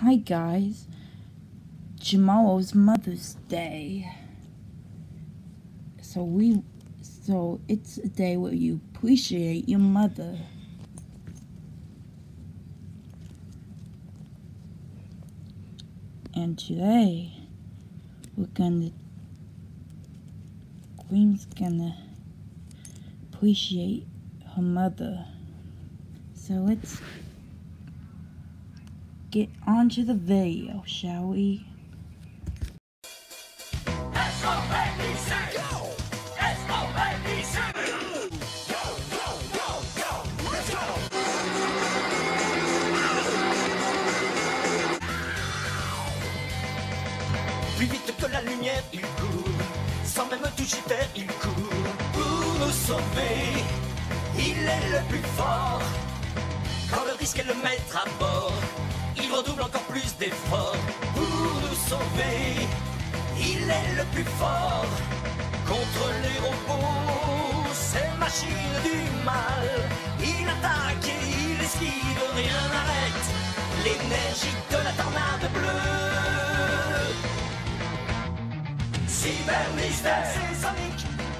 Hi guys, tomorrow's Mother's Day. So we, so it's a day where you appreciate your mother. And today, we're gonna, Cream's gonna appreciate her mother. So let's get on to the video, shall we? Plus vite que la lumière, il court. Sans même toucher terre, il court. Pour nous sauver, il est le plus fort. Quand le risque est le mettre à bord, redouble encore plus d'efforts. Pour nous sauver, il est le plus fort. Contre les robots, ces machines du mal. Il attaque et il esquive, rien n'arrête. L'énergie de la tornade bleue. Cyber.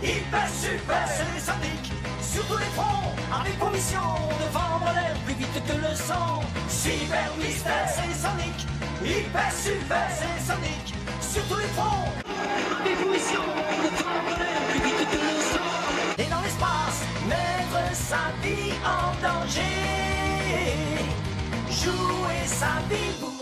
Hyper super, c'est Sonic. Sur tous les fronts, avec pour mission de vendre l'air plus vite que le sang. Cyber mystère, c'est Sonic. Hyper super, c'est Sonic. Sur tous les fronts, avec pour mission de vendre l'air plus vite que le sang. Et dans l'espace, mettre sa vie en danger. Jouer sa vie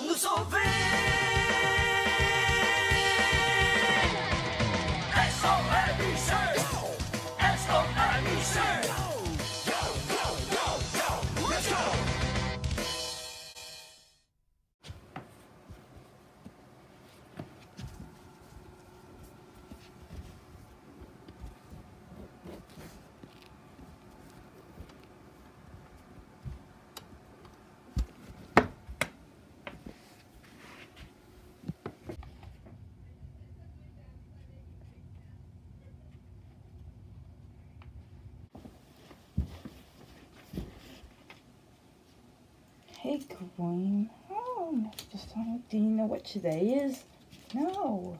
Hey. Oh, Mr. Sonic, do you know what today is? No.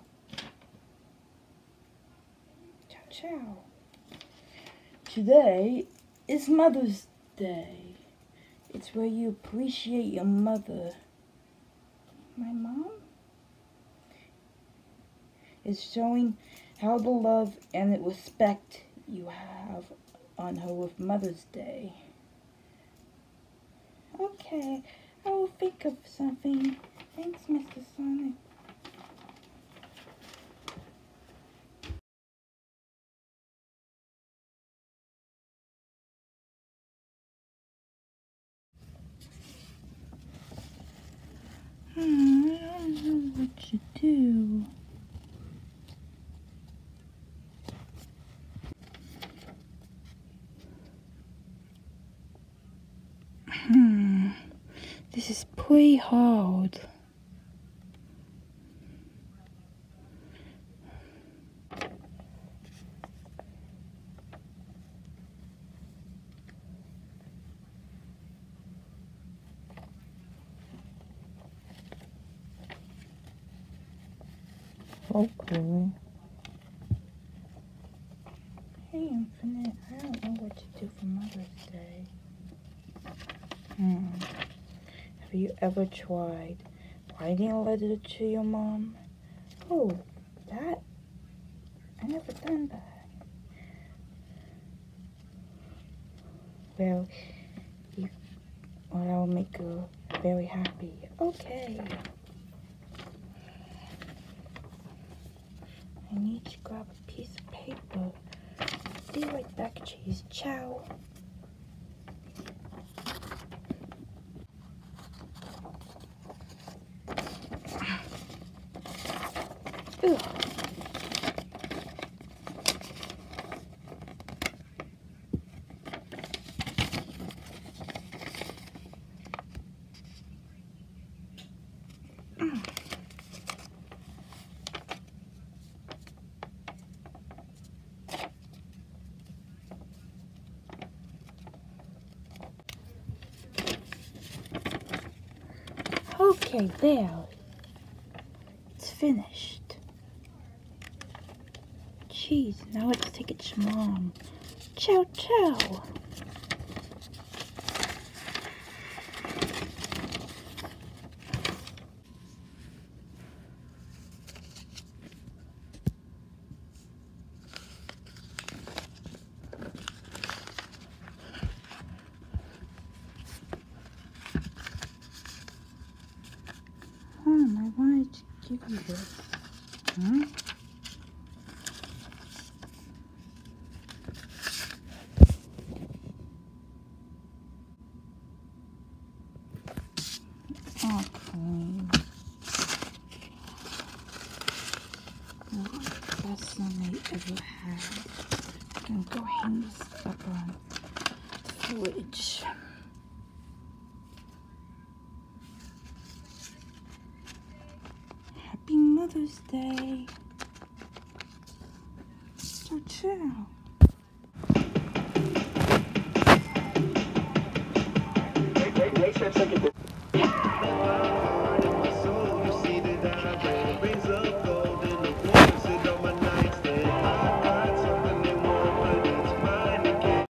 Ciao, ciao. Today is Mother's Day. It's where you appreciate your mother. My mom? Is showing how the love and the respect you have on her with Mother's Day. Okay, I will think of something. Thanks, Mr. Sonic. Hmm, I don't know what to do. Hmm, this is pretty hard. Okay. Hey, Infinite, I don't know what to do for Mother's Day. Hmm. Have you ever tried writing a letter to your mom? Oh, that? I never done that. Well, you, well, that'll make her very happy. Okay. I need to grab a piece of paper. You right back, cheese. Ciao. Okay, there. It's finished. Cheese, now let's take it to mom. Ciao, ciao. Clean. The best ever had. Go on the fridge. Happy Mother's Day. A second.